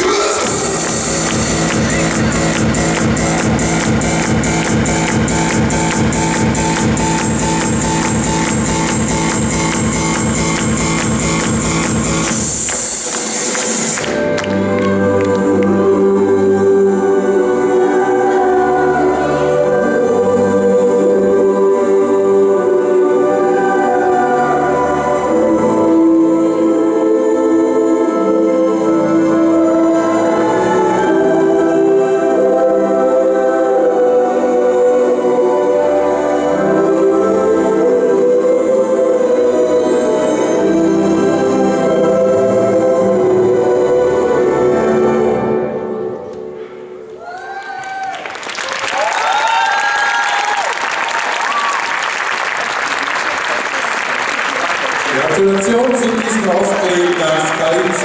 Do it! Gratulation zu diesem ausgelegten Preis.